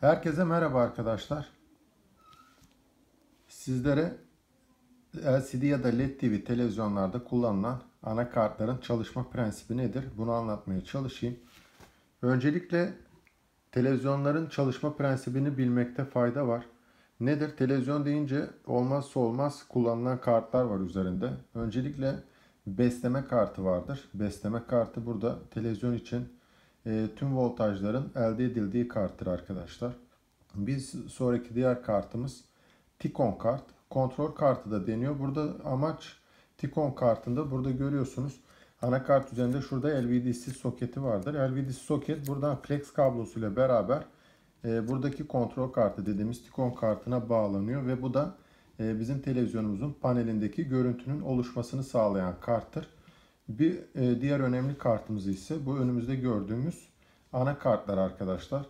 Herkese merhaba arkadaşlar. Sizlere LCD ya da LED TV televizyonlarda kullanılan anakartların çalışma prensibi nedir? Bunu anlatmaya çalışayım. Öncelikle televizyonların çalışma prensibini bilmekte fayda var. Nedir? Televizyon deyince olmazsa olmaz kullanılan kartlar var üzerinde. Öncelikle besleme kartı vardır. Besleme kartı burada televizyon için e, tüm voltajların elde edildiği karttır arkadaşlar. Biz sonraki diğer kartımız Tikon kart. Kontrol kartı da deniyor. Burada amaç Tikon kartında burada görüyorsunuz. Anakart üzerinde şurada LVDC soketi vardır. LVDC soket buradan flex kablosuyla beraber e, buradaki kontrol kartı dediğimiz Tikon kartına bağlanıyor ve bu da bizim televizyonumuzun panelindeki görüntünün oluşmasını sağlayan karttır. Bir e, diğer önemli kartımız ise bu önümüzde gördüğümüz anakartlar arkadaşlar.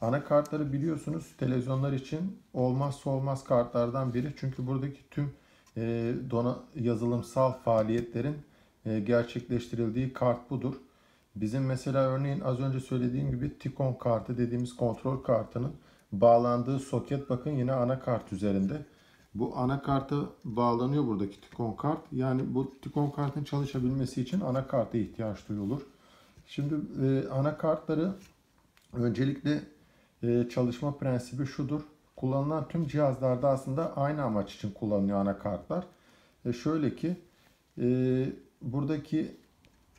Anakartları biliyorsunuz televizyonlar için olmazsa olmaz kartlardan biri. Çünkü buradaki tüm e, yazılımsal faaliyetlerin e, gerçekleştirildiği kart budur. Bizim mesela örneğin az önce söylediğim gibi Tikon kartı dediğimiz kontrol kartının bağlandığı soket bakın yine anakart üzerinde. Bu anakarta bağlanıyor buradaki Tikon kart. Yani bu Tikon kartın çalışabilmesi için anakarta ihtiyaç duyulur. Şimdi e, anakartları öncelikle e, çalışma prensibi şudur. Kullanılan tüm cihazlarda aslında aynı amaç için kullanılıyor anakartlar. E, şöyle ki e, buradaki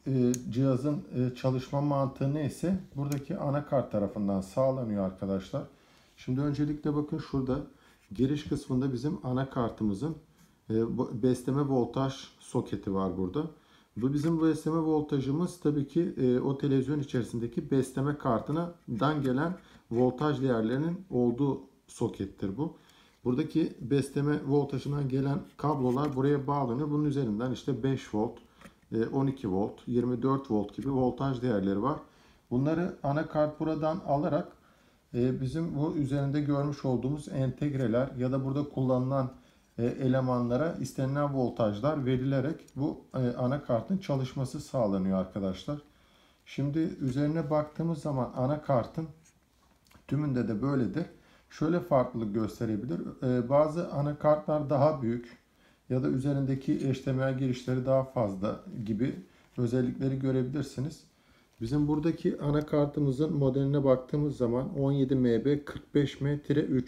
e, cihazın e, çalışma mantığı neyse buradaki anakart tarafından sağlanıyor arkadaşlar. Şimdi öncelikle bakın şurada giriş kısmında bizim anakartımızın e, besleme voltaj soketi var burada. Bu bizim besleme voltajımız tabii ki e, o televizyon içerisindeki besleme kartından gelen voltaj değerlerinin olduğu sokettir bu. Buradaki besleme voltajından gelen kablolar buraya bağlanıyor. Bunun üzerinden işte 5 volt, 12 volt, 24 volt gibi voltaj değerleri var. Bunları anakart buradan alarak bizim bu üzerinde görmüş olduğumuz entegreler ya da burada kullanılan elemanlara istenilen voltajlar verilerek bu anakartın çalışması sağlanıyor arkadaşlar. Şimdi üzerine baktığımız zaman anakartın tümünde de böyledir. Şöyle farklılık gösterebilir. Bazı anakartlar daha büyük ya da üzerindeki HDMI girişleri daha fazla gibi özellikleri görebilirsiniz. Bizim buradaki anakartımızın modeline baktığımız zaman 17MB 45M-3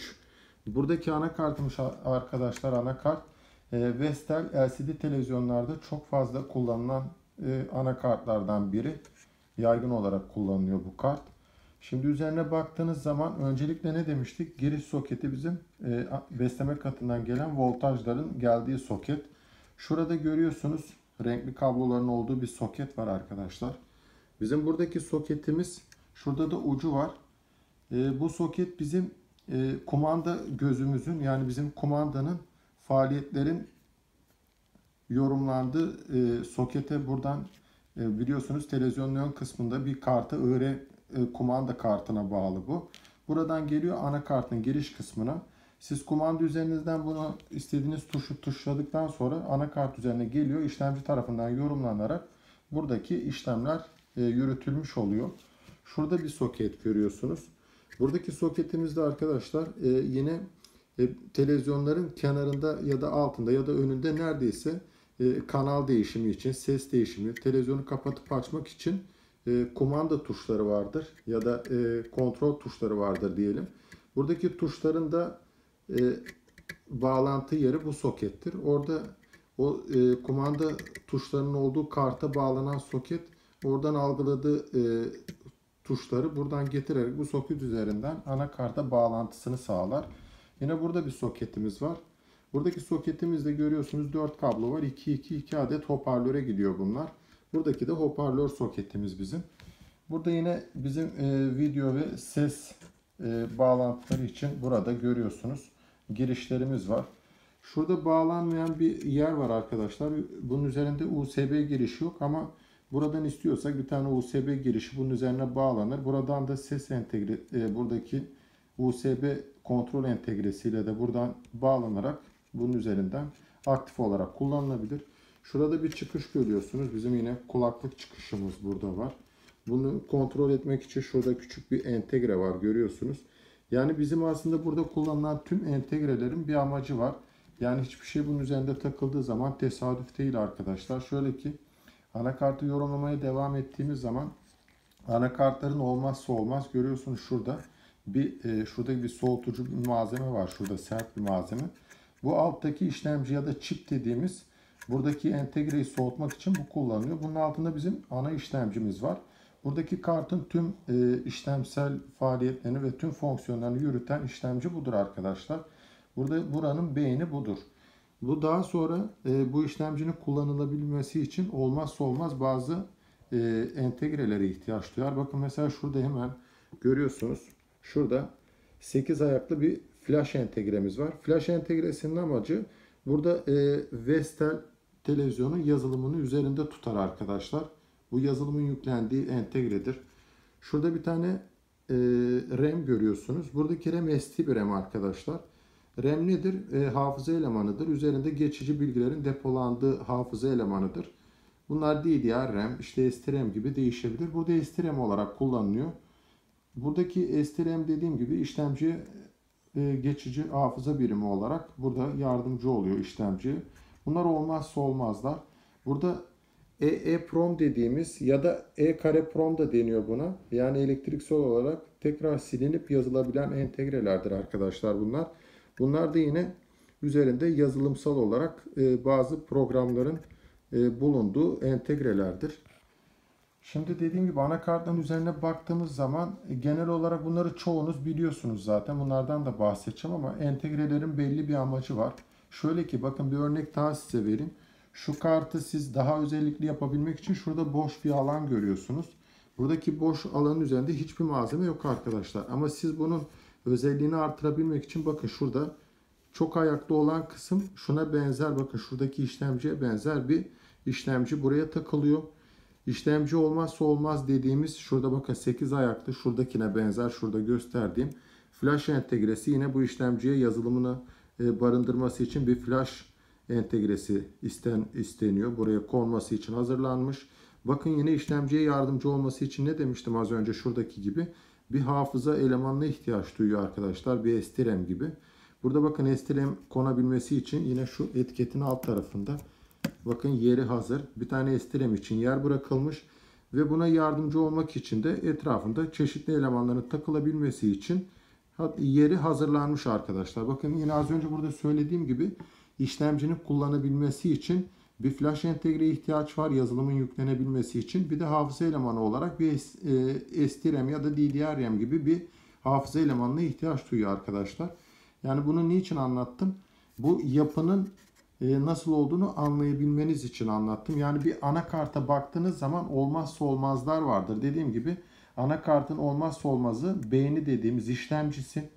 Buradaki anakartımız arkadaşlar anakart Vestel LCD televizyonlarda çok fazla kullanılan anakartlardan biri. Yaygın olarak kullanılıyor bu kart. Şimdi üzerine baktığınız zaman öncelikle ne demiştik? Giriş soketi bizim besleme katından gelen voltajların geldiği soket. Şurada görüyorsunuz renkli kabloların olduğu bir soket var arkadaşlar. Bizim buradaki soketimiz şurada da ucu var. Bu soket bizim e, kumanda gözümüzün yani bizim kumandanın faaliyetlerin yorumlandığı e, sokete buradan e, biliyorsunuz televizyonun ön kısmında bir kartı IR e, kumanda kartına bağlı bu. Buradan geliyor anakartın giriş kısmına. Siz kumanda üzerinizden bunu istediğiniz tuşu tuşladıktan sonra anakart üzerine geliyor. işlemci tarafından yorumlanarak buradaki işlemler e, yürütülmüş oluyor. Şurada bir soket görüyorsunuz. Buradaki soketimizde arkadaşlar e, yine e, televizyonların kenarında ya da altında ya da önünde neredeyse kanal değişimi için, ses değişimi, televizyonu kapatıp açmak için kumanda tuşları vardır ya da kontrol tuşları vardır diyelim. Buradaki tuşların da bağlantı yeri bu sokettir. Orada o kumanda tuşlarının olduğu karta bağlanan soket oradan algıladığı e, tuşları buradan getirerek bu soket üzerinden anakarta bağlantısını sağlar. Yine burada bir soketimiz var. Buradaki soketimizde görüyorsunuz 4 kablo var. 2 2 2 adet hoparlöre gidiyor bunlar. Buradaki de hoparlör soketimiz bizim. Burada yine bizim e, video ve ses e, bağlantıları için burada görüyorsunuz girişlerimiz var. Şurada bağlanmayan bir yer var arkadaşlar. Bunun üzerinde USB girişi yok ama Buradan istiyorsak bir tane USB girişi bunun üzerine bağlanır. Buradan da ses entegre e, buradaki USB kontrol entegresiyle de buradan bağlanarak bunun üzerinden aktif olarak kullanılabilir. Şurada bir çıkış görüyorsunuz. Bizim yine kulaklık çıkışımız burada var. Bunu kontrol etmek için şurada küçük bir entegre var görüyorsunuz. Yani bizim aslında burada kullanılan tüm entegrelerin bir amacı var. Yani hiçbir şey bunun üzerinde takıldığı zaman tesadüf değil arkadaşlar. Şöyle ki anakartı yorumlamaya devam ettiğimiz zaman anakartların olmazsa olmaz görüyorsunuz şurada bir e, şurada bir soğutucu bir malzeme var. Şurada sert bir malzeme. Bu alttaki işlemci ya da çip dediğimiz buradaki entegreyi soğutmak için bu kullanılıyor. Bunun altında bizim ana işlemcimiz var. Buradaki kartın tüm e, işlemsel faaliyetlerini ve tüm fonksiyonlarını yürüten işlemci budur arkadaşlar. Burada buranın beyni budur. Bu daha sonra e, bu işlemcinin kullanılabilmesi için olmazsa olmaz bazı e, entegrelere ihtiyaç duyar. Bakın mesela şurada hemen görüyorsunuz. Şurada 8 ayaklı bir flash entegremiz var. Flash entegresinin amacı burada e, Vestel televizyonun yazılımını üzerinde tutar arkadaşlar. Bu yazılımın yüklendiği entegredir. Şurada bir tane e, RAM görüyorsunuz. Buradaki RAM ST bir RAM arkadaşlar. RAM nedir? E, hafıza elemanıdır. Üzerinde geçici bilgilerin depolandığı hafıza elemanıdır. Bunlar DDR RAM, işte STRAM gibi değişebilir. Burada STRAM olarak kullanılıyor. Buradaki STRAM dediğim gibi işlemci e, geçici hafıza birimi olarak burada yardımcı oluyor işlemci. Bunlar olmazsa olmazlar. Burada EEPROM dediğimiz ya da E-kare-PROM da deniyor buna. Yani elektriksel olarak tekrar silinip yazılabilen entegrelerdir arkadaşlar bunlar. Bunlar da yine üzerinde yazılımsal olarak e, bazı programların e, bulunduğu entegrelerdir. Şimdi dediğim gibi anakartların üzerine baktığımız zaman e, genel olarak bunları çoğunuz biliyorsunuz zaten. Bunlardan da bahsedeceğim ama entegrelerin belli bir amacı var. Şöyle ki bakın bir örnek daha size vereyim. Şu kartı siz daha özellikli yapabilmek için şurada boş bir alan görüyorsunuz. Buradaki boş alanın üzerinde hiçbir malzeme yok arkadaşlar. Ama siz bunun özelliğini artırabilmek için bakın şurada çok ayaklı olan kısım şuna benzer. Bakın şuradaki işlemciye benzer bir işlemci buraya takılıyor. İşlemci olmazsa olmaz dediğimiz şurada bakın 8 ayaklı şuradakine benzer şurada gösterdiğim flash entegresi yine bu işlemciye yazılımını e, barındırması için bir flash entegresi isten, isteniyor. Buraya konması için hazırlanmış. Bakın yine işlemciye yardımcı olması için ne demiştim az önce şuradaki gibi bir hafıza elemanına ihtiyaç duyuyor arkadaşlar. Bir STRAM gibi. Burada bakın STRAM konabilmesi için yine şu etiketin alt tarafında bakın yeri hazır. Bir tane STRAM için yer bırakılmış ve buna yardımcı olmak için de etrafında çeşitli elemanların takılabilmesi için yeri hazırlanmış arkadaşlar. Bakın yine az önce burada söylediğim gibi işlemcinin kullanabilmesi için bir flash entegre ihtiyaç var yazılımın yüklenebilmesi için. Bir de hafıza elemanı olarak bir STRAM ya da DDR-RAM gibi bir hafıza elemanına ihtiyaç duyuyor arkadaşlar. Yani bunu niçin anlattım? Bu yapının e, nasıl olduğunu anlayabilmeniz için anlattım. Yani bir anakarta baktığınız zaman olmazsa olmazlar vardır. Dediğim gibi anakartın olmazsa olmazı beyni dediğimiz işlemcisi,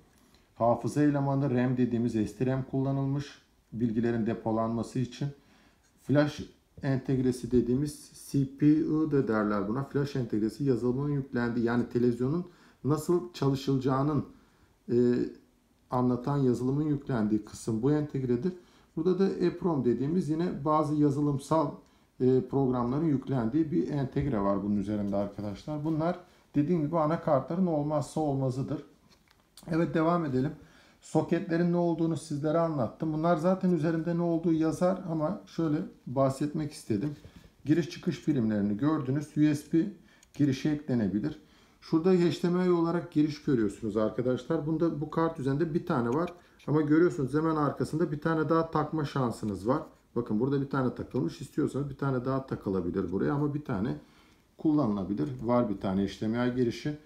hafıza elemanı RAM dediğimiz STRAM kullanılmış bilgilerin depolanması için. Flash entegresi dediğimiz CPU da derler buna. Flash entegresi yazılımın yüklendiği yani televizyonun nasıl çalışılacağının e, anlatan yazılımın yüklendiği kısım bu entegredir. Burada da EPROM dediğimiz yine bazı yazılımsal e, programların yüklendiği bir entegre var bunun üzerinde arkadaşlar. Bunlar dediğim gibi anakartların olmazsa olmazıdır. Evet devam edelim. Soketlerin ne olduğunu sizlere anlattım. Bunlar zaten üzerinde ne olduğu yazar ama şöyle bahsetmek istedim. Giriş çıkış birimlerini gördünüz. USB girişi eklenebilir. Şurada HDMI olarak giriş görüyorsunuz arkadaşlar. Bunda bu kart üzerinde bir tane var. Ama görüyorsunuz hemen arkasında bir tane daha takma şansınız var. Bakın burada bir tane takılmış. İstiyorsanız bir tane daha takılabilir buraya ama bir tane kullanılabilir. Var bir tane HDMI girişi.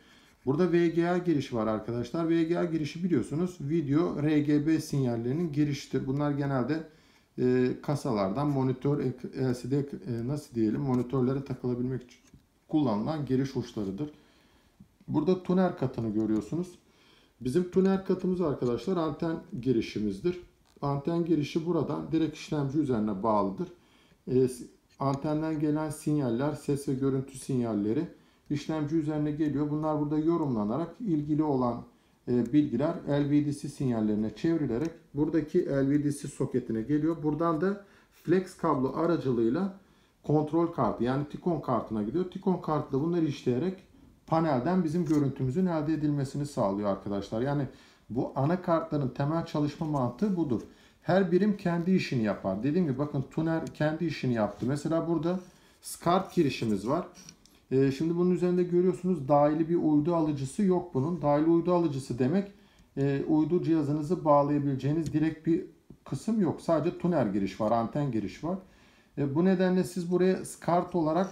Burada VGA girişi var arkadaşlar. VGA girişi biliyorsunuz video RGB sinyallerinin girişidir. Bunlar genelde e, kasalardan monitör LCD e, nasıl diyelim monitörlere takılabilmek için kullanılan giriş uçlarıdır. Burada tuner katını görüyorsunuz. Bizim tuner katımız arkadaşlar anten girişimizdir. Anten girişi buradan direkt işlemci üzerine bağlıdır. E, antenden gelen sinyaller, ses ve görüntü sinyalleri işlemci üzerine geliyor. Bunlar burada yorumlanarak ilgili olan e, bilgiler LVDC sinyallerine çevrilerek buradaki LVDC soketine geliyor. Buradan da flex kablo aracılığıyla kontrol kartı yani Tikon kartına gidiyor. Tikon kartı da bunları işleyerek panelden bizim görüntümüzün elde edilmesini sağlıyor arkadaşlar. Yani bu anakartların temel çalışma mantığı budur. Her birim kendi işini yapar. Dediğim gibi bakın Tuner kendi işini yaptı. Mesela burada SCART girişimiz var. Ee, şimdi bunun üzerinde görüyorsunuz dahili bir uydu alıcısı yok bunun. Dahili uydu alıcısı demek e, uydu cihazınızı bağlayabileceğiniz direkt bir kısım yok. Sadece tuner giriş var, anten giriş var. E, bu nedenle siz buraya SCART olarak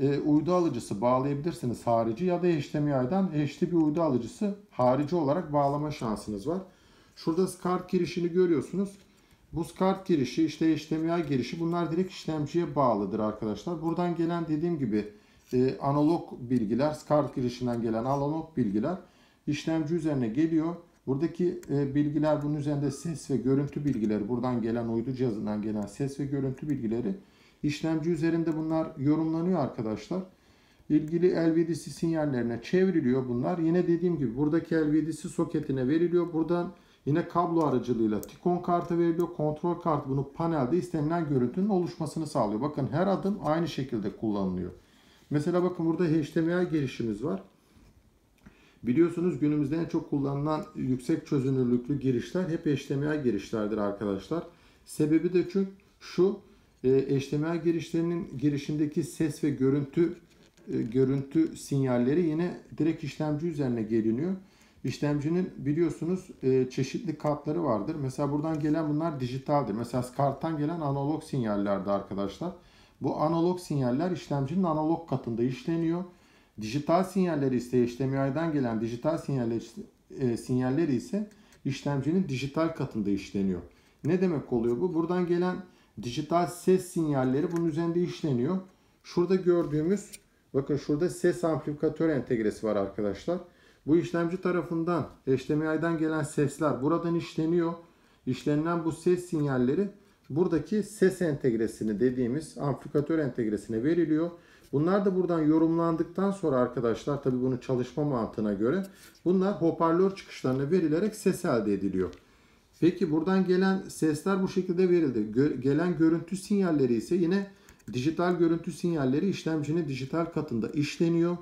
e, uydu alıcısı bağlayabilirsiniz harici ya da HDMI'den HD bir uydu alıcısı harici olarak bağlama şansınız var. Şurada SCART girişini görüyorsunuz. Bu SCART girişi işte HDMI girişi bunlar direkt işlemciye bağlıdır arkadaşlar. Buradan gelen dediğim gibi e, analog bilgiler SCART girişinden gelen analog bilgiler işlemci üzerine geliyor. Buradaki e, bilgiler bunun üzerinde ses ve görüntü bilgileri buradan gelen uydu cihazından gelen ses ve görüntü bilgileri işlemci üzerinde bunlar yorumlanıyor arkadaşlar. İlgili LVDC sinyallerine çevriliyor bunlar. Yine dediğim gibi buradaki LVDC soketine veriliyor. Buradan yine kablo aracılığıyla Tikon kartı veriliyor. Kontrol kartı bunu panelde istenilen görüntünün oluşmasını sağlıyor. Bakın her adım aynı şekilde kullanılıyor. Mesela bakın burada HDMI girişimiz var. Biliyorsunuz günümüzde en çok kullanılan yüksek çözünürlüklü girişler hep HDMI girişlerdir arkadaşlar. Sebebi de şu, şu e, HDMI girişlerinin girişindeki ses ve görüntü e, görüntü sinyalleri yine direkt işlemci üzerine geliniyor. İşlemcinin biliyorsunuz e, çeşitli katları vardır. Mesela buradan gelen bunlar dijitaldir. Mesela SCART'tan gelen analog sinyallerdi arkadaşlar. Bu analog sinyaller işlemcinin analog katında işleniyor. Dijital sinyalleri ise HDMI'den gelen dijital sinyaller, e, sinyalleri ise işlemcinin dijital katında işleniyor. Ne demek oluyor bu? Buradan gelen dijital ses sinyalleri bunun üzerinde işleniyor. Şurada gördüğümüz bakın şurada ses amplifikatör entegresi var arkadaşlar. Bu işlemci tarafından HDMI'den gelen sesler buradan işleniyor. İşlenilen bu ses sinyalleri buradaki ses entegresini dediğimiz amplifikatör entegresine veriliyor. Bunlar da buradan yorumlandıktan sonra arkadaşlar tabi bunu çalışma mantığına göre bunlar hoparlör çıkışlarına verilerek ses elde ediliyor. Peki buradan gelen sesler bu şekilde verildi. Gö gelen görüntü sinyalleri ise yine dijital görüntü sinyalleri işlemcinin dijital katında işleniyor.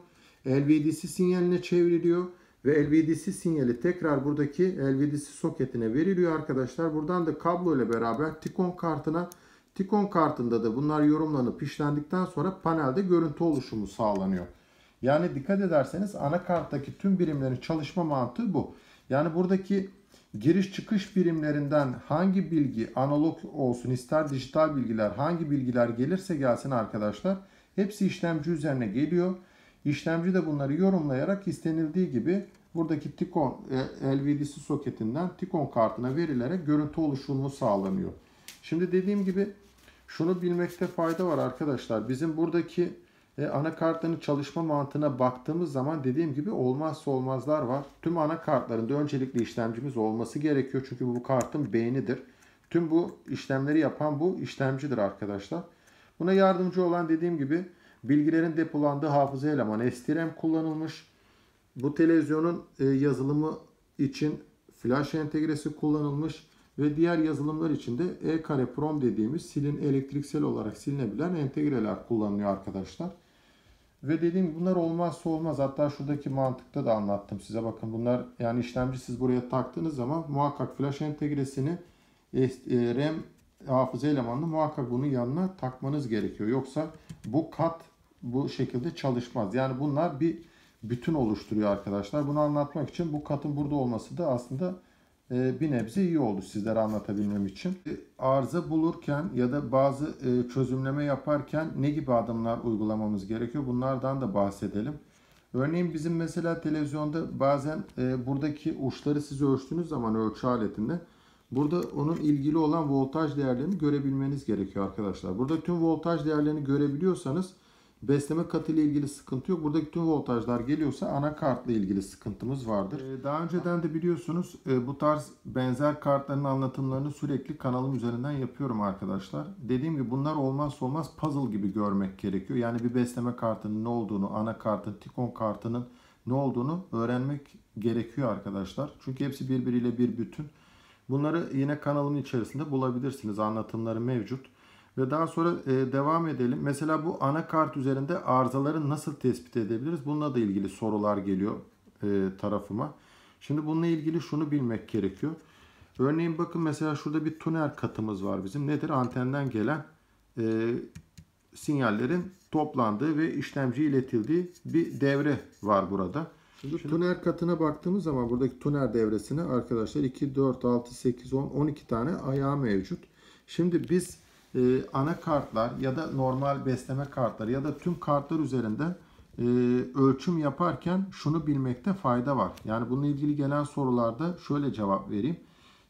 LVDC sinyaline çevriliyor ve LVDC sinyali tekrar buradaki LVDC soketine veriliyor arkadaşlar. Buradan da kablo ile beraber Tikon kartına Tikon kartında da bunlar yorumlanıp işlendikten sonra panelde görüntü oluşumu sağlanıyor. Yani dikkat ederseniz anakarttaki tüm birimlerin çalışma mantığı bu. Yani buradaki giriş çıkış birimlerinden hangi bilgi analog olsun ister dijital bilgiler hangi bilgiler gelirse gelsin arkadaşlar hepsi işlemci üzerine geliyor. İşlemci de bunları yorumlayarak istenildiği gibi buradaki Tikon e, LVDC soketinden Tikon kartına verilerek görüntü oluşumu sağlanıyor. Şimdi dediğim gibi şunu bilmekte fayda var arkadaşlar. Bizim buradaki e, anakartların çalışma mantığına baktığımız zaman dediğim gibi olmazsa olmazlar var. Tüm anakartlarında öncelikle işlemcimiz olması gerekiyor. Çünkü bu kartın beynidir. Tüm bu işlemleri yapan bu işlemcidir arkadaşlar. Buna yardımcı olan dediğim gibi bilgilerin depolandığı hafıza elemanı STRAM kullanılmış. Bu televizyonun e, yazılımı için flash entegresi kullanılmış ve diğer yazılımlar için de e-kare prom dediğimiz silin elektriksel olarak silinebilen entegreler kullanılıyor arkadaşlar. Ve dediğim gibi bunlar olmazsa olmaz. Hatta şuradaki mantıkta da anlattım size. Bakın bunlar yani işlemci siz buraya taktığınız zaman muhakkak flash entegresini e, RAM hafıza elemanını muhakkak bunun yanına takmanız gerekiyor. Yoksa bu kat bu şekilde çalışmaz. Yani bunlar bir bütün oluşturuyor arkadaşlar. Bunu anlatmak için bu katın burada olması da aslında e, bir nebze iyi oldu sizlere anlatabilmem için. E, arıza bulurken ya da bazı e, çözümleme yaparken ne gibi adımlar uygulamamız gerekiyor? Bunlardan da bahsedelim. Örneğin bizim mesela televizyonda bazen buradaki uçları siz ölçtüğünüz zaman ölçü aletinde burada onun ilgili olan voltaj değerlerini görebilmeniz gerekiyor arkadaşlar. Burada tüm voltaj değerlerini görebiliyorsanız Besleme katı ile ilgili sıkıntı yok. Buradaki tüm voltajlar geliyorsa anakartla ilgili sıkıntımız vardır. Ee, daha önceden de biliyorsunuz e, bu tarz benzer kartların anlatımlarını sürekli kanalım üzerinden yapıyorum arkadaşlar. Dediğim gibi bunlar olmazsa olmaz puzzle gibi görmek gerekiyor. Yani bir besleme kartının ne olduğunu, anakartın, tikon kartının ne olduğunu öğrenmek gerekiyor arkadaşlar. Çünkü hepsi birbiriyle bir bütün. Bunları yine kanalın içerisinde bulabilirsiniz. Anlatımları mevcut. Ve daha sonra e, devam edelim. Mesela bu anakart üzerinde arızaları nasıl tespit edebiliriz? Bununla da ilgili sorular geliyor e, tarafıma. Şimdi bununla ilgili şunu bilmek gerekiyor. Örneğin bakın mesela şurada bir tuner katımız var bizim. Nedir? Antenden gelen e, sinyallerin toplandığı ve işlemciye iletildiği bir devre var burada. Şimdi, Şimdi tuner katına baktığımız zaman buradaki tuner devresine arkadaşlar 2, 4, 6, 8, 10, 12 tane ayağı mevcut. Şimdi biz e, ana kartlar ya da normal besleme kartları ya da tüm kartlar üzerinde e, ölçüm yaparken şunu bilmekte fayda var. Yani bununla ilgili gelen sorularda şöyle cevap vereyim.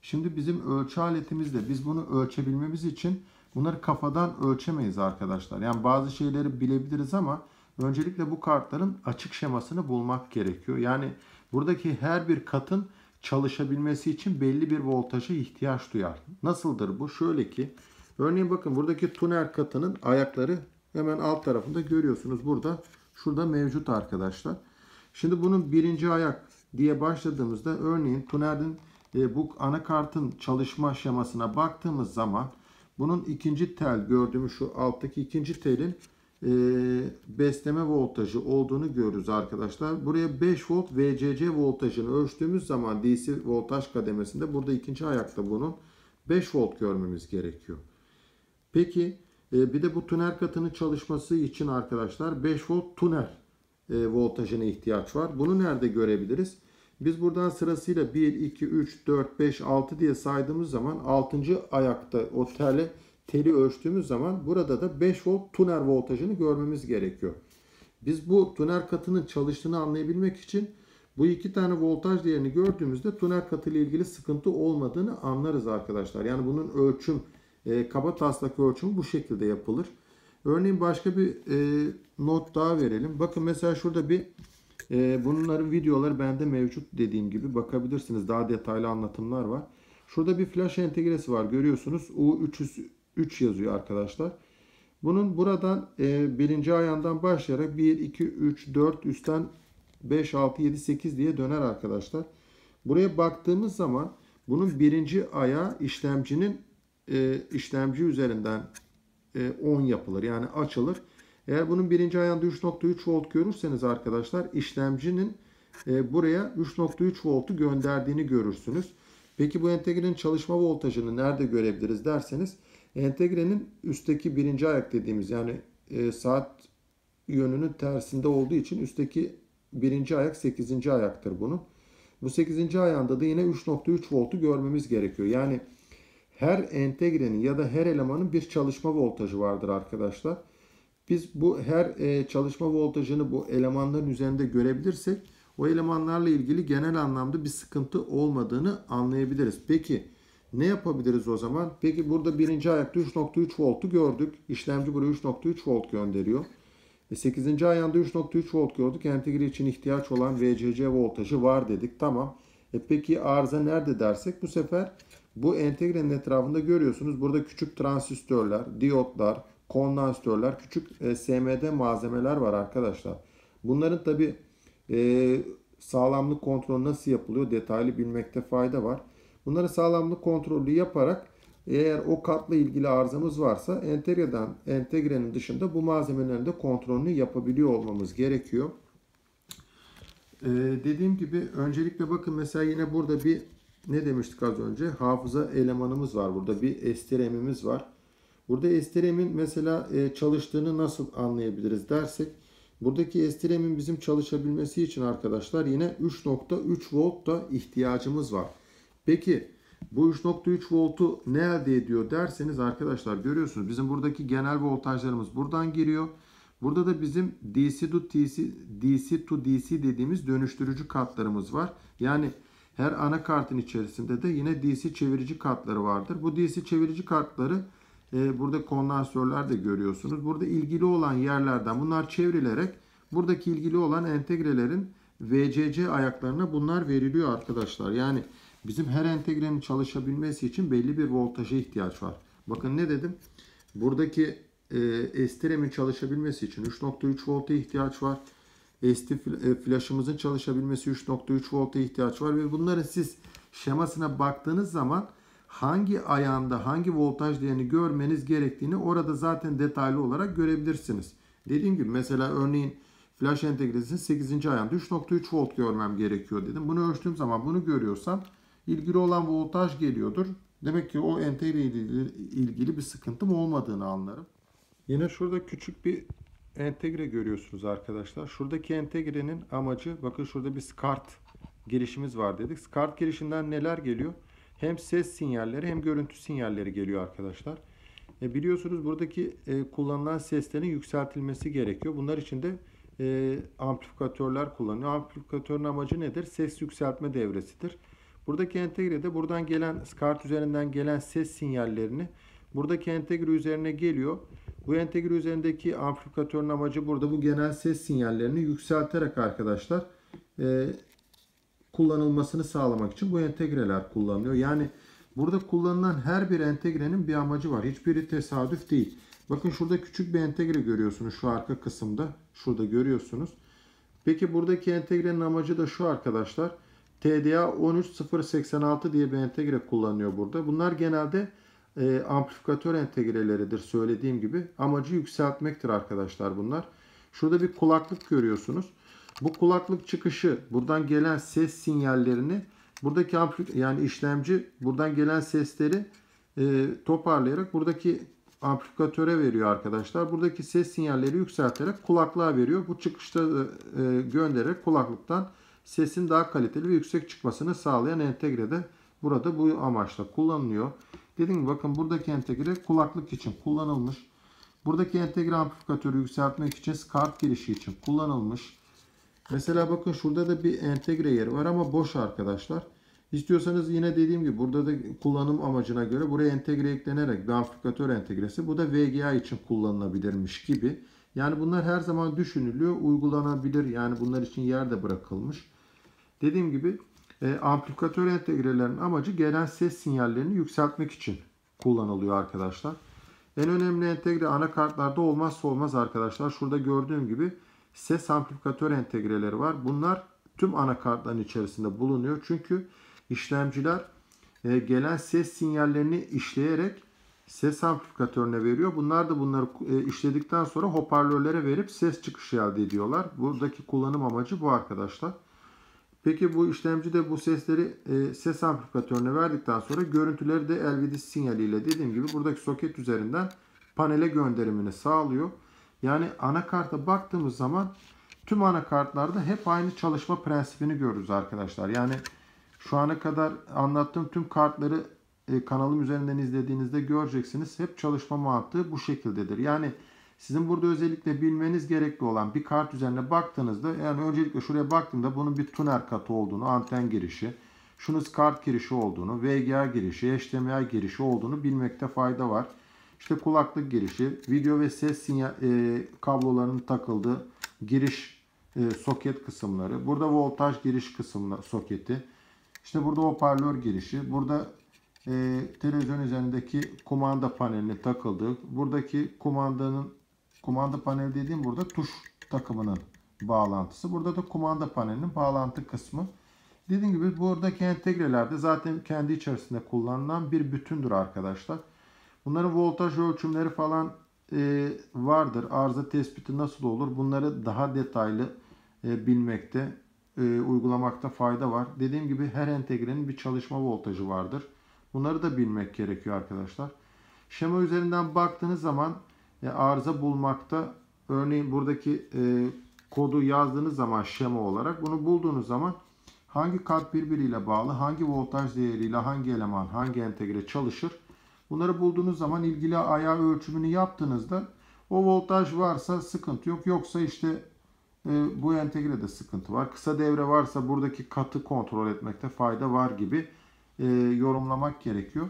Şimdi bizim ölçü aletimizde biz bunu ölçebilmemiz için bunları kafadan ölçemeyiz arkadaşlar. Yani bazı şeyleri bilebiliriz ama öncelikle bu kartların açık şemasını bulmak gerekiyor. Yani buradaki her bir katın çalışabilmesi için belli bir voltaja ihtiyaç duyar. Nasıldır bu? Şöyle ki örneğin bakın buradaki tuner katının ayakları hemen alt tarafında görüyorsunuz. Burada şurada mevcut arkadaşlar. Şimdi bunun birinci ayak diye başladığımızda örneğin tunerin e, bu anakartın çalışma şemasına baktığımız zaman bunun ikinci tel gördüğümüz şu alttaki ikinci telin e, besleme voltajı olduğunu görürüz arkadaşlar. Buraya 5 volt VCC voltajını ölçtüğümüz zaman DC voltaj kademesinde burada ikinci ayakta bunun 5 volt görmemiz gerekiyor. Peki e, bir de bu tüner katının çalışması için arkadaşlar 5 volt tüner e, voltajına ihtiyaç var. Bunu nerede görebiliriz? Biz buradan sırasıyla 1, 2, 3, 4, 5, 6 diye saydığımız zaman 6. ayakta o teli, teli ölçtüğümüz zaman burada da 5 volt tuner voltajını görmemiz gerekiyor. Biz bu tuner katının çalıştığını anlayabilmek için bu iki tane voltaj değerini gördüğümüzde tuner katı ile ilgili sıkıntı olmadığını anlarız arkadaşlar. Yani bunun ölçüm, e, kaba taslak ölçümü bu şekilde yapılır. Örneğin başka bir e, not daha verelim. Bakın mesela şurada bir e, bunların videoları bende mevcut dediğim gibi bakabilirsiniz. Daha detaylı anlatımlar var. Şurada bir flash entegresi var. Görüyorsunuz U303 yazıyor arkadaşlar. Bunun buradan e, birinci ayağından başlayarak 1, 2, 3, 4 üstten 5, 6, 7, 8 diye döner arkadaşlar. Buraya baktığımız zaman bunun birinci ayağı işlemcinin e, işlemci üzerinden e, 10 yapılır. Yani açılır. Eğer bunun birinci ayağında 3.3 volt görürseniz arkadaşlar işlemcinin e, buraya 3.3 voltu gönderdiğini görürsünüz. Peki bu entegrenin çalışma voltajını nerede görebiliriz derseniz entegrenin üstteki birinci ayak dediğimiz yani e, saat yönünün tersinde olduğu için üstteki birinci ayak 8. ayaktır bunun. Bu 8. ayağında da yine 3.3 voltu görmemiz gerekiyor. Yani her entegrenin ya da her elemanın bir çalışma voltajı vardır arkadaşlar. Biz bu her e, çalışma voltajını bu elemanların üzerinde görebilirsek o elemanlarla ilgili genel anlamda bir sıkıntı olmadığını anlayabiliriz. Peki ne yapabiliriz o zaman? Peki burada birinci ayakta 3.3 voltu gördük. İşlemci buraya 3.3 volt gönderiyor. E 8. ayağında 3.3 volt gördük. Entegre için ihtiyaç olan VCC voltajı var dedik. Tamam. E peki arıza nerede dersek bu sefer bu entegrenin etrafında görüyorsunuz. Burada küçük transistörler, diyotlar, kondansatörler, küçük e, SMD malzemeler var arkadaşlar. Bunların tabi e, sağlamlık kontrolü nasıl yapılıyor detaylı bilmekte fayda var. Bunları sağlamlık kontrolü yaparak eğer o katla ilgili arızamız varsa entegreden, entegrenin dışında bu malzemelerin de kontrolünü yapabiliyor olmamız gerekiyor. Ee, dediğim gibi öncelikle bakın mesela yine burada bir ne demiştik az önce hafıza elemanımız var. Burada bir STRM'imiz var. Burada STRM'in mesela e, çalıştığını nasıl anlayabiliriz dersek buradaki STRM'in bizim çalışabilmesi için arkadaşlar yine 3.3 volt da ihtiyacımız var. Peki bu 3.3 voltu ne elde ediyor derseniz arkadaşlar görüyorsunuz bizim buradaki genel voltajlarımız buradan giriyor. Burada da bizim DC to DC, DC to DC dediğimiz dönüştürücü katlarımız var. Yani her anakartın içerisinde de yine DC çevirici kartları vardır. Bu DC çevirici kartları e, burada kondansörler de görüyorsunuz. Burada ilgili olan yerlerden bunlar çevrilerek buradaki ilgili olan entegrelerin VCC ayaklarına bunlar veriliyor arkadaşlar. Yani bizim her entegrenin çalışabilmesi için belli bir voltaja ihtiyaç var. Bakın ne dedim? Buradaki e, STRM'in çalışabilmesi için 3.3 volta ihtiyaç var. ST e, flash'ımızın çalışabilmesi 3.3 volta ihtiyaç var ve bunların siz şemasına baktığınız zaman hangi ayağında hangi voltaj değerini görmeniz gerektiğini orada zaten detaylı olarak görebilirsiniz. Dediğim gibi mesela örneğin flash entegresinin 8. ayağında 3.3 volt görmem gerekiyor dedim. Bunu ölçtüğüm zaman bunu görüyorsam ilgili olan voltaj geliyordur. Demek ki o entegre ile ilgili bir sıkıntım olmadığını anlarım. Yine şurada küçük bir entegre görüyorsunuz arkadaşlar. Şuradaki entegrenin amacı bakın şurada bir SCART girişimiz var dedik. SCART girişinden neler geliyor? Hem ses sinyalleri hem görüntü sinyalleri geliyor arkadaşlar. E biliyorsunuz buradaki e, kullanılan seslerin yükseltilmesi gerekiyor. Bunlar için de e, amplifikatörler kullanıyor. Amplifikatörün amacı nedir? Ses yükseltme devresidir. Buradaki entegrede buradan gelen SCART üzerinden gelen ses sinyallerini buradaki entegre üzerine geliyor. Bu entegre üzerindeki amplifikatörün amacı burada bu genel ses sinyallerini yükselterek arkadaşlar e, kullanılmasını sağlamak için bu entegreler kullanılıyor. Yani burada kullanılan her bir entegrenin bir amacı var. Hiçbiri tesadüf değil. Bakın şurada küçük bir entegre görüyorsunuz şu arka kısımda. Şurada görüyorsunuz. Peki buradaki entegrenin amacı da şu arkadaşlar. TDA 13086 diye bir entegre kullanıyor burada. Bunlar genelde e, amplifikatör entegreleridir söylediğim gibi. Amacı yükseltmektir arkadaşlar bunlar. Şurada bir kulaklık görüyorsunuz. Bu kulaklık çıkışı buradan gelen ses sinyallerini buradaki amplif yani işlemci buradan gelen sesleri e, toparlayarak buradaki amplifikatöre veriyor arkadaşlar. Buradaki ses sinyalleri yükselterek kulaklığa veriyor. Bu çıkışta e, göndererek kulaklıktan sesin daha kaliteli ve yüksek çıkmasını sağlayan entegre de burada bu amaçla kullanılıyor. Dediğim gibi bakın buradaki entegre kulaklık için kullanılmış. Buradaki entegre amplifikatörü yükseltmek için SCART girişi için kullanılmış. Mesela bakın şurada da bir entegre yeri var ama boş arkadaşlar. İstiyorsanız yine dediğim gibi burada da kullanım amacına göre buraya entegre eklenerek bir amplifikatör entegresi. Bu da VGA için kullanılabilirmiş gibi. Yani bunlar her zaman düşünülüyor, uygulanabilir. Yani bunlar için yer de bırakılmış. Dediğim gibi e, amplifikatör entegrelerin amacı gelen ses sinyallerini yükseltmek için kullanılıyor arkadaşlar. En önemli entegre anakartlarda olmazsa olmaz arkadaşlar. Şurada gördüğüm gibi ses amplifikatör entegreleri var. Bunlar tüm anakartların içerisinde bulunuyor. Çünkü işlemciler e, gelen ses sinyallerini işleyerek ses amplifikatörüne veriyor. Bunlar da bunları e, işledikten sonra hoparlörlere verip ses çıkışı elde ediyorlar. Buradaki kullanım amacı bu arkadaşlar. Peki bu işlemci de bu sesleri e, ses amplifikatörüne verdikten sonra görüntüleri de LVD sinyaliyle dediğim gibi buradaki soket üzerinden panele gönderimini sağlıyor. Yani anakarta baktığımız zaman tüm anakartlarda hep aynı çalışma prensibini görürüz arkadaşlar. Yani şu ana kadar anlattığım tüm kartları e, kanalım üzerinden izlediğinizde göreceksiniz. Hep çalışma mantığı bu şekildedir. Yani sizin burada özellikle bilmeniz gerekli olan bir kart üzerine baktığınızda yani öncelikle şuraya baktığımda bunun bir tuner katı olduğunu, anten girişi, şunun kart girişi olduğunu, VGA girişi, HDMI girişi olduğunu bilmekte fayda var. İşte kulaklık girişi, video ve ses sinyal, e, kablolarının takıldığı giriş e, soket kısımları. Burada voltaj giriş kısımları soketi. İşte burada hoparlör girişi. Burada e, televizyon üzerindeki kumanda panelinin takıldığı. Buradaki kumandanın kumanda paneli dediğim burada tuş takımının bağlantısı. Burada da kumanda panelinin bağlantı kısmı. Dediğim gibi buradaki entegrelerde zaten kendi içerisinde kullanılan bir bütündür arkadaşlar. Bunların voltaj ölçümleri falan e, vardır. Arıza tespiti nasıl olur? Bunları daha detaylı e, bilmekte, e, uygulamakta fayda var. Dediğim gibi her entegrenin bir çalışma voltajı vardır. Bunları da bilmek gerekiyor arkadaşlar. Şema üzerinden baktığınız zaman arıza bulmakta örneğin buradaki e, kodu yazdığınız zaman şema olarak bunu bulduğunuz zaman hangi kat birbiriyle bağlı, hangi voltaj değeriyle hangi eleman, hangi entegre çalışır Bunları bulduğunuz zaman ilgili ayağı ölçümünü yaptığınızda o voltaj varsa sıkıntı yok. Yoksa işte e, bu entegrede sıkıntı var. Kısa devre varsa buradaki katı kontrol etmekte fayda var gibi e, yorumlamak gerekiyor.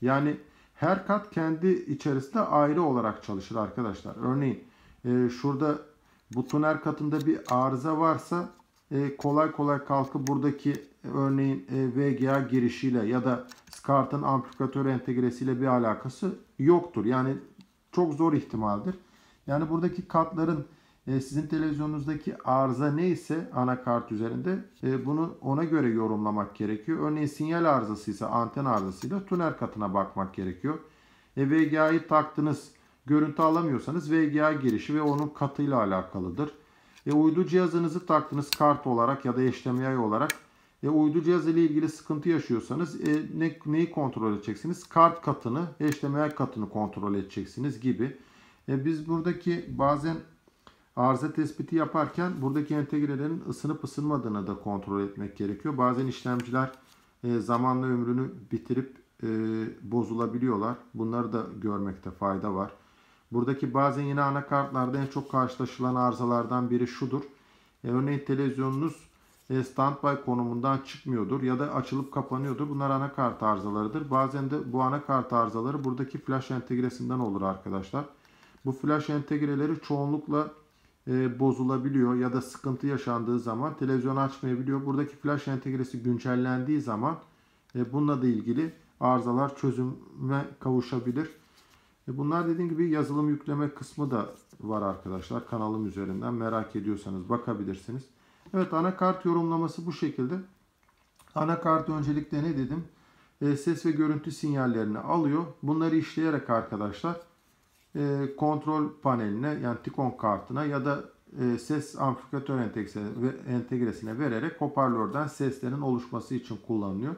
Yani her kat kendi içerisinde ayrı olarak çalışır arkadaşlar. Örneğin e, şurada bu tuner katında bir arıza varsa e, kolay kolay kalkıp buradaki örneğin e, VGA girişiyle ya da SCART'ın amplifikatör entegresiyle bir alakası yoktur. Yani çok zor ihtimaldir. Yani buradaki katların sizin televizyonunuzdaki arıza neyse anakart üzerinde e, bunu ona göre yorumlamak gerekiyor. Örneğin sinyal arızasıysa anten arızasıyla tuner katına bakmak gerekiyor. E, VGA'yı taktınız görüntü alamıyorsanız VGA girişi ve onun katıyla alakalıdır. E, uydu cihazınızı taktınız kart olarak ya da HDMI olarak. E, uydu cihazı ile ilgili sıkıntı yaşıyorsanız e, ne, neyi kontrol edeceksiniz? Kart katını, HDMI katını kontrol edeceksiniz gibi. E, biz buradaki bazen arıza tespiti yaparken buradaki entegrelerin ısınıp ısınmadığını da kontrol etmek gerekiyor. Bazen işlemciler e, zamanla ömrünü bitirip e, bozulabiliyorlar. Bunları da görmekte fayda var. Buradaki bazen yine anakartlarda en çok karşılaşılan arızalardan biri şudur. E, örneğin televizyonunuz standby konumundan çıkmıyordur ya da açılıp kapanıyordur. Bunlar anakart arızalarıdır. Bazen de bu anakart arızaları buradaki flash entegresinden olur arkadaşlar. Bu flash entegreleri çoğunlukla e, bozulabiliyor ya da sıkıntı yaşandığı zaman televizyon açmayabiliyor. Buradaki flash entegresi güncellendiği zaman e, bununla da ilgili arızalar çözüme kavuşabilir. E, bunlar dediğim gibi yazılım yükleme kısmı da var arkadaşlar. Kanalım üzerinden merak ediyorsanız bakabilirsiniz. Evet anakart yorumlaması bu şekilde. Anakart öncelikle ne dedim? E, ses ve görüntü sinyallerini alıyor. Bunları işleyerek arkadaşlar e, kontrol paneline yani Tikon kartına ya da e, ses amplifikatör entegresine vererek hoparlörden seslerin oluşması için kullanılıyor.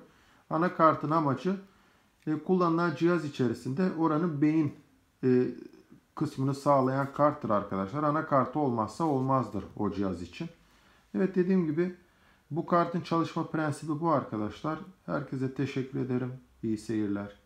Anakartın amacı e, kullanılan cihaz içerisinde oranın beyin e, kısmını sağlayan karttır arkadaşlar. Anakartı olmazsa olmazdır o cihaz için. Evet dediğim gibi bu kartın çalışma prensibi bu arkadaşlar. Herkese teşekkür ederim. İyi seyirler.